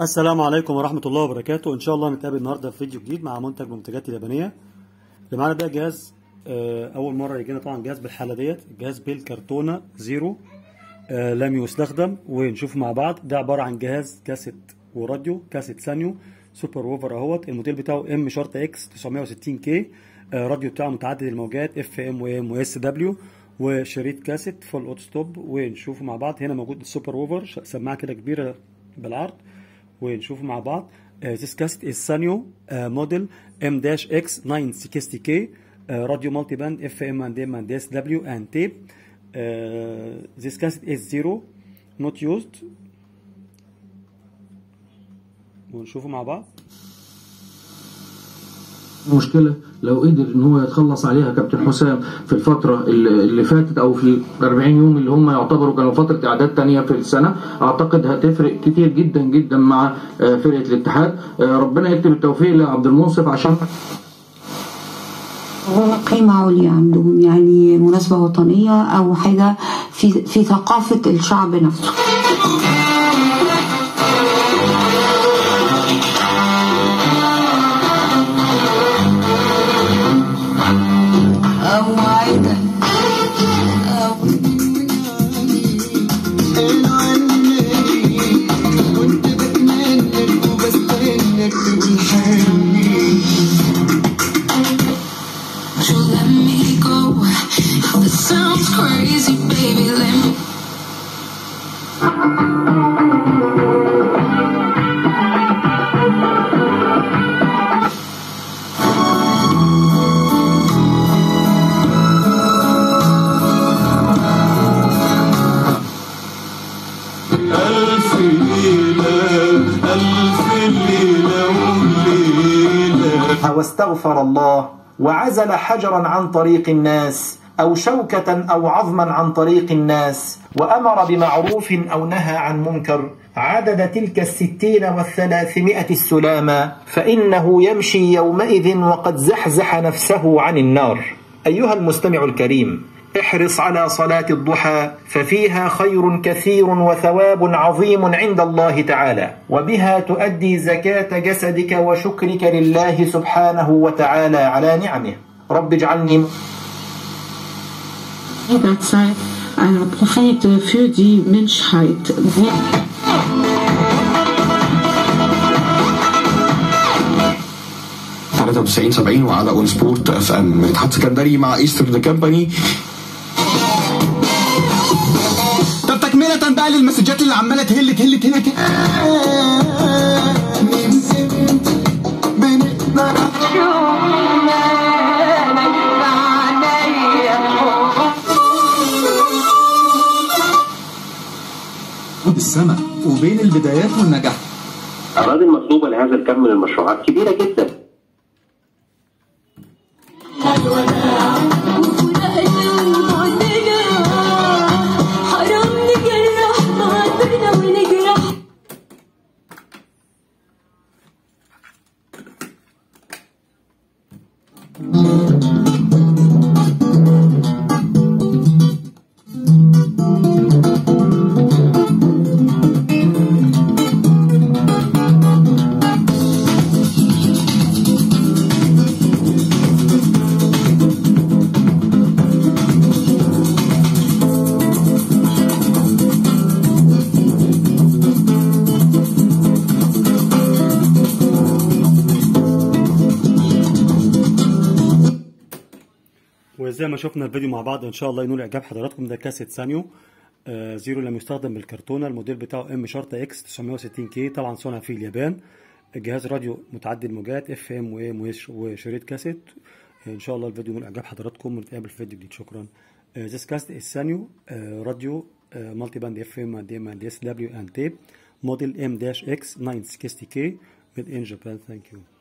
السلام عليكم ورحمة الله وبركاته. إن شاء الله نتقابل النهاردة في فيديو جديد مع منتج منتجات اليابانية اللي معانا ده جهاز آه، أول مرة يجينا طبعا جهاز بالحالة ديت. جهاز بالكرتونة zero آه، لم يستخدم ونشوف مع بعض. ده عبارة عن جهاز كاسيت وراديو كاسيت سانيو super woofer أهوت. الموديل بتاعه M شرطة X 960 K راديو بتاعه متعدد الموجات FM و AM و SW وشريط كاسيت full auto stop ونشوفه مع بعض. هنا موجود ال super woofer سماعة كده كبيرة بالعرض. ونشوفه مع بعض uh, this cassette is Sanyo uh, model M-X960K uh, radio multiband FM and M and SW and tape uh, this cassette is zero not used ونشوفه مع بعض مشكلة. لو قدر إن هو يتخلص عليها كابتن حسام في الفترة اللي فاتت أو في ال 40 يوم اللي هم يعتبروا كانوا فترة إعداد تانية في السنة أعتقد هتفرق كتير جدا جدا مع آه، فرقة الاتحاد. آه، ربنا يكتب التوفيق لعبد المنصف عشان قيمة عليا عندهم يعني مناسبة وطنية أو حاجة في في ثقافة الشعب نفسه. واستغفر الله وعزل حجرا عن طريق الناس. أو شوكة أو عظما عن طريق الناس وأمر بمعروف أو نهى عن منكر عدد تلك الستين والثلاثمائة السلامة فإنه يمشي يومئذ وقد زحزح نفسه عن النار. أيها المستمع الكريم احرص على صلاة الضحى ففيها خير كثير وثواب عظيم عند الله تعالى وبها تؤدي زكاة جسدك وشكرك لله سبحانه وتعالى على نعمه. رب اجعلني jederzeit eine Prophete für die Menschheit. 93 70 وعلى أون سبورت أف أم. مدحت اسكندري مع ايستر ذا كمباني طب تكملة بقى للمسجات اللي عمالة تهل تهل تهل تهل السماء وبين البدايات والنجاح. الأراضي المطلوبة لهذا الكم من المشروعات كبيرة جدا. حرام وزي ما شفنا الفيديو مع بعض إن شاء الله ينول إعجاب حضراتكم. ده كاسيت سانيو آه zero لم يستخدم بالكرتونة. الموديل بتاعه M شرطه X 960 K. طبعا صنع في اليابان. جهاز راديو متعدد الموجات FM و AM وشريط كاسيت. إن شاء الله الفيديو ينول إعجاب حضراتكم. ونتقابل في فيديو جديد. شكرا. This cassette is Sanyo radio multi band FM and AM and SW and tape model M dash X 960 K. Made in Japan. Thank you.